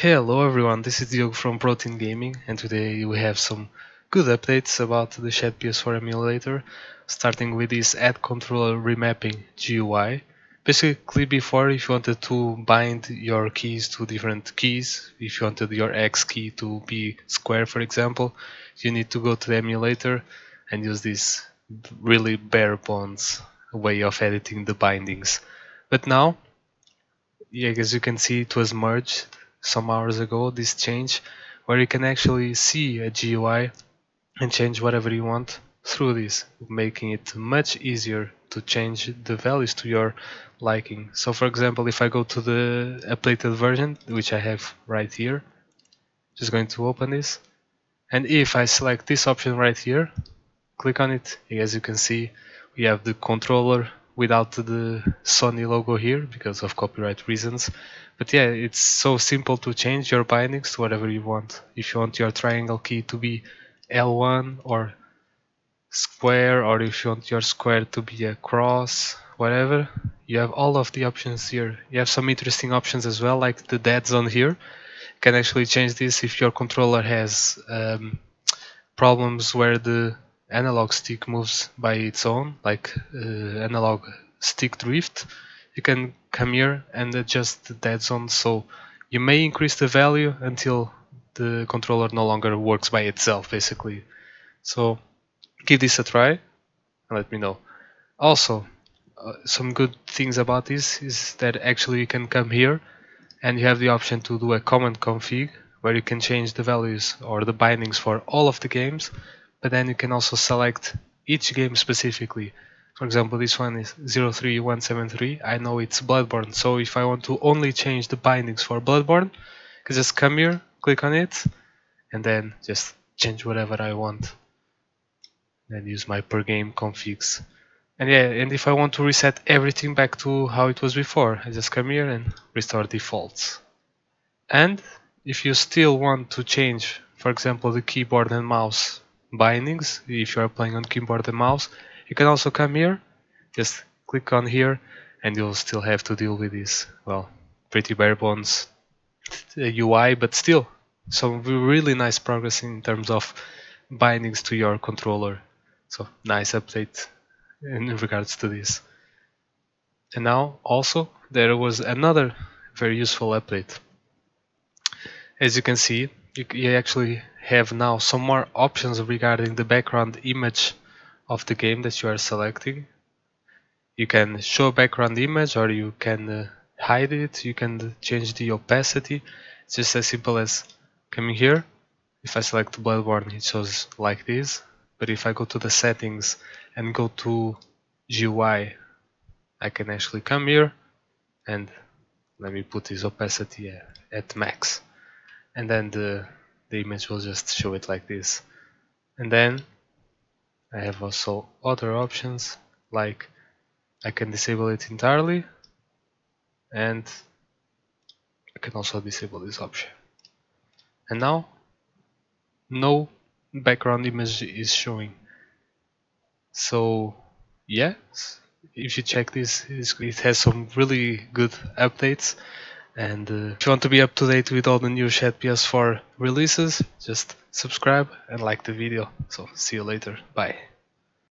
Hello everyone, this is Diogo from Protein Gaming and today we have some good updates about the shadPS4 emulator starting with this add controller remapping GUI. Basically before if you wanted to bind your keys to different keys, if you wanted your X key to be square for example, you need to go to the emulator and use this really bare bones way of editing the bindings. But now, yeah, as you can see it was merged some hours ago, this change, where you can actually see a GUI and change whatever you want through this, making it much easier to change the values to your liking. So for example, if I go to the updated version, which I have right here, just going to open this, and if I select this option right here, click on it, as you can see, we have the controller without the Sony logo here because of copyright reasons. But yeah, it's so simple to change your bindings to whatever you want. If you want your triangle key to be L1 or square or if you want your square to be a cross, whatever, you have all of the options here. You have some interesting options as well, like the dead zone here. You can actually change this if your controller has um, problems where the analog stick moves by its own, like uh, analog stick drift, you can come here and adjust the dead zone. So you may increase the value until the controller no longer works by itself, basically. So give this a try and let me know. Also, uh, some good things about this is that actually you can come here and you have the option to do a command config where you can change the values or the bindings for all of the games but then you can also select each game specifically. For example, this one is 03173. I know it's Bloodborne, so if I want to only change the bindings for Bloodborne, I can just come here, click on it, and then just change whatever I want. And use my per game configs. And yeah, and if I want to reset everything back to how it was before, I just come here and restore defaults. And if you still want to change, for example, the keyboard and mouse bindings if you are playing on keyboard and mouse. You can also come here. Just click on here and you'll still have to deal with this well pretty bare bones uh, UI but still some really nice progress in terms of bindings to your controller. So nice update in regards to this. And now also there was another very useful update. As you can see you actually have now some more options regarding the background image of the game that you are selecting. You can show background image or you can uh, hide it, you can change the opacity. It's just as simple as coming here. If I select Bloodborne it shows like this, but if I go to the settings and go to GUI I can actually come here and let me put this opacity at max and then the the image will just show it like this. And then I have also other options like I can disable it entirely and I can also disable this option. And now no background image is showing. So yeah if you check this it has some really good updates and uh, if you want to be up to date with all the new shadPS4 releases, just subscribe and like the video. So see you later. Bye.